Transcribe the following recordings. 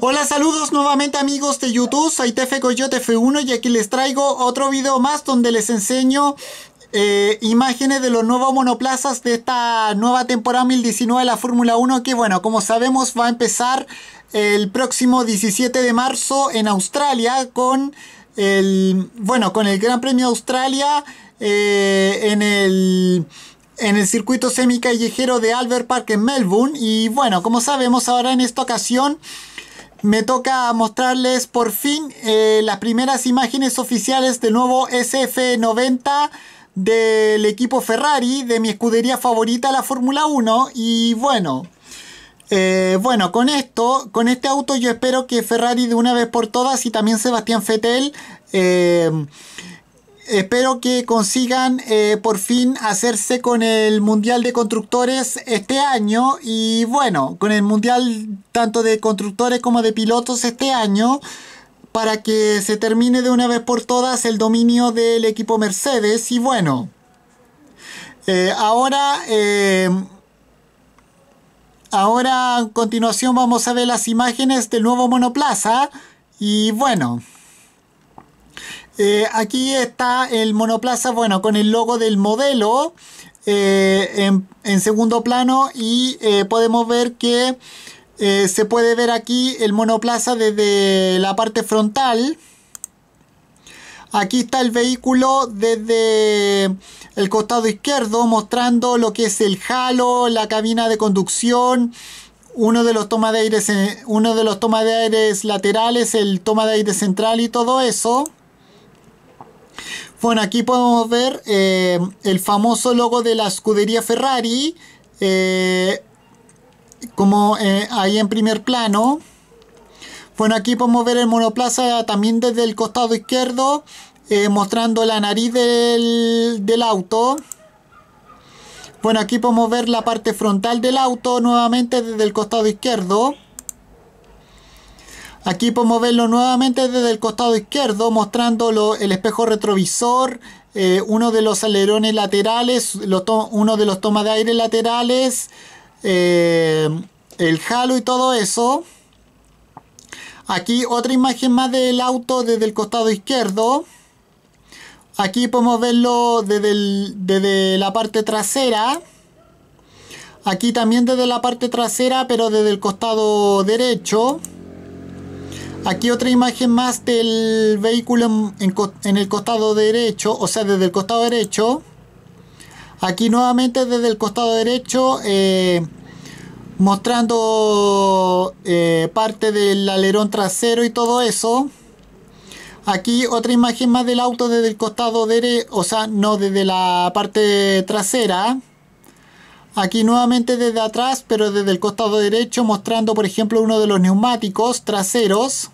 Hola, saludos nuevamente amigos de YouTube, soy Tefe Coyote F1 y aquí les traigo otro video más donde les enseño eh, imágenes de los nuevos monoplazas de esta nueva temporada 2019 de la Fórmula 1 que bueno, como sabemos va a empezar el próximo 17 de marzo en Australia con el, bueno, con el Gran Premio Australia eh, en el en el circuito semicallejero de Albert Park en Melbourne. Y bueno, como sabemos, ahora en esta ocasión me toca mostrarles por fin eh, las primeras imágenes oficiales del nuevo SF90 del equipo Ferrari, de mi escudería favorita, la Fórmula 1. Y bueno, eh, bueno, con esto, con este auto yo espero que Ferrari de una vez por todas y también Sebastián Vettel eh, espero que consigan eh, por fin hacerse con el Mundial de Constructores este año y bueno, con el Mundial tanto de constructores como de pilotos este año para que se termine de una vez por todas el dominio del equipo Mercedes y bueno, eh, ahora... Eh, ahora a continuación vamos a ver las imágenes del nuevo monoplaza y bueno, eh, aquí está el monoplaza, bueno, con el logo del modelo eh, en, segundo plano y eh, podemos ver que se puede ver aquí el monoplaza desde la parte frontal. Aquí está el vehículo desde el costado izquierdo mostrando lo que es el halo, la cabina de conducción, uno de los toma de aires, uno de los toma de aires laterales, el toma de aire central y todo eso. Bueno, aquí podemos ver eh, el famoso logo de la escudería Ferrari, eh, como eh, ahí en primer plano. Bueno, aquí podemos ver el monoplaza también desde el costado izquierdo, mostrando la nariz del, del auto. Bueno, aquí podemos ver la parte frontal del auto nuevamente desde el costado izquierdo. Aquí podemos verlo nuevamente desde el costado izquierdo, mostrando el espejo retrovisor, eh, uno de los alerones laterales, uno de los tomas de aire laterales, eh, el halo y todo eso. Aquí otra imagen más del auto desde el costado izquierdo. Aquí podemos verlo desde, desde la parte trasera. Aquí también desde la parte trasera, pero desde el costado derecho. Aquí otra imagen más del vehículo en, el costado derecho, o sea, desde el costado derecho. Aquí nuevamente desde el costado derecho, eh, mostrando eh, parte del alerón trasero y todo eso. Aquí otra imagen más del auto desde el costado derecho, o sea, no desde la parte trasera. Aquí nuevamente desde atrás, pero desde el costado derecho, mostrando por ejemplo uno de los neumáticos traseros.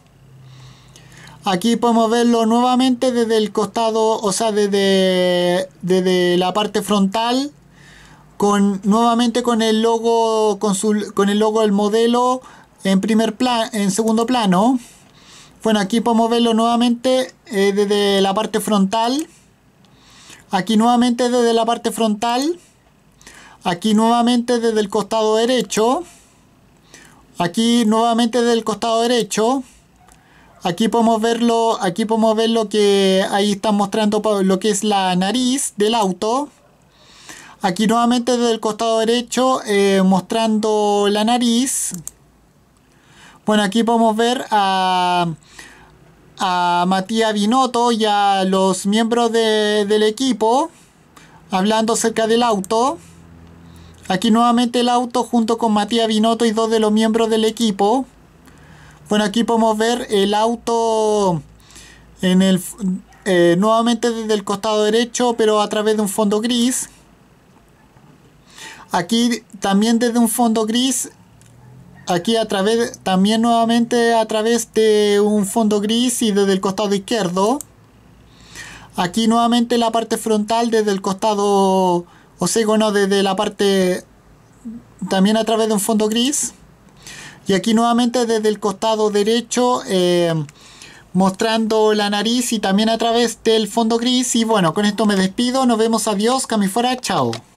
Aquí podemos verlo nuevamente desde el costado, o sea, desde, desde la parte frontal, con nuevamente con el logo, con, el logo del modelo en primer plano, en segundo plano. Bueno, aquí podemos verlo nuevamente eh, desde la parte frontal. Aquí nuevamente desde la parte frontal. Aquí nuevamente desde el costado derecho. Aquí nuevamente desde el costado derecho. Aquí podemos verlo, aquí podemos ver lo que ahí están mostrando lo que es la nariz del auto. Aquí nuevamente desde el costado derecho eh, mostrando la nariz. Bueno, aquí podemos ver a, a Matías Binotto y a los miembros del equipo hablando acerca del auto. Aquí nuevamente el auto junto con Matías Binotto y dos de los miembros del equipo. Bueno, aquí podemos ver el auto en el, eh, nuevamente desde el costado derecho, pero a través de un fondo gris. Aquí también desde un fondo gris. Aquí a través, también nuevamente a través de un fondo gris y desde el costado izquierdo. Aquí nuevamente la parte frontal desde el costado o sea, no, desde la parte también a través de un fondo gris. Y aquí nuevamente desde el costado derecho eh, mostrando la nariz y también a través del fondo gris. Y bueno, con esto me despido. Nos vemos. Adiós. Cami. Chao.